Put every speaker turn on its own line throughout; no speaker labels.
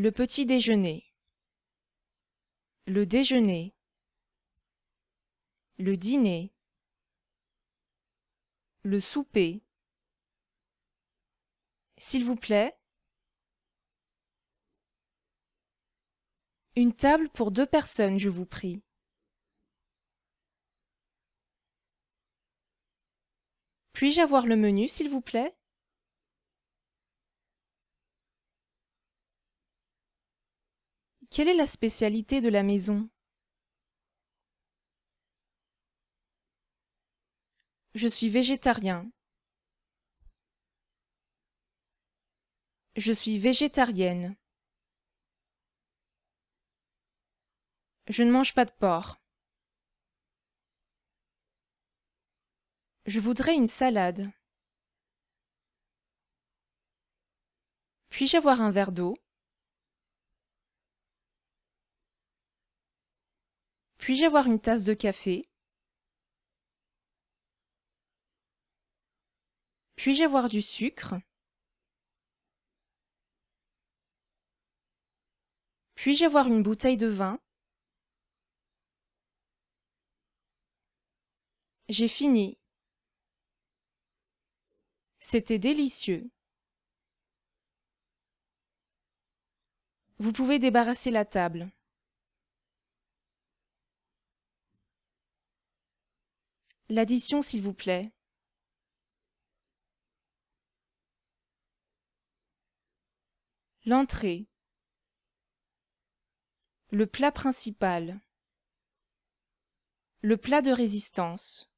Le petit déjeuner. Le déjeuner. Le dîner. Le souper. S'il vous plaît. Une table pour deux personnes, je vous prie. Puis-je avoir le menu, s'il vous plaît? Quelle est la spécialité de la maison? Je suis végétarien. Je suis végétarienne. Je ne mange pas de porc. Je voudrais une salade. Puis-je avoir un verre d'eau? Puis-je avoir une tasse de café? Puis-je avoir du sucre? Puis-je avoir une bouteille de vin? J'ai fini. C'était délicieux. Vous pouvez débarrasser la table. L'addition, s'il vous plaît. L'entrée. Le plat principal. Le plat de résistance.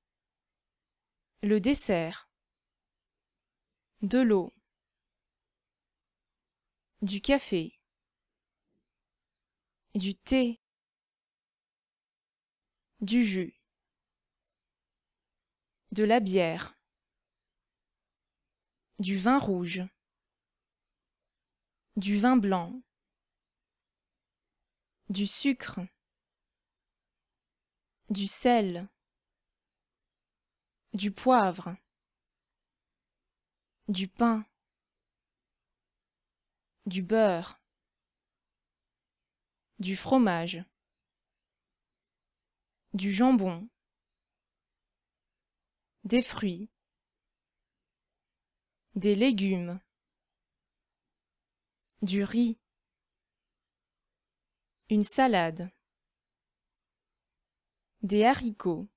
Le dessert. De l'eau. Du café. Du thé. Du jus de la bière, du vin rouge, du vin blanc, du sucre, du sel, du poivre, du pain, du beurre, du fromage, du jambon, des fruits, des légumes, du riz, une salade, des haricots,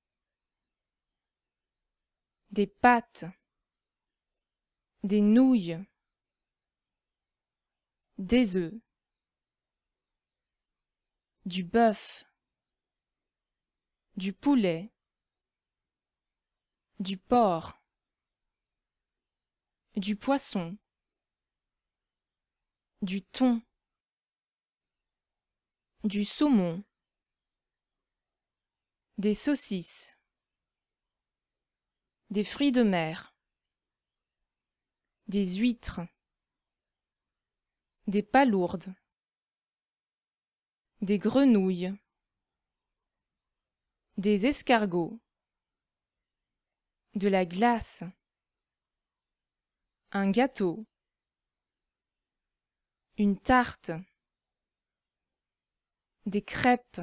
des pâtes, des nouilles, des œufs, du bœuf, du poulet, du porc, du poisson, du thon, du saumon, des saucisses, des fruits de mer, des huîtres, des palourdes, des grenouilles, des escargots, de la glace, un gâteau, une tarte, des crêpes,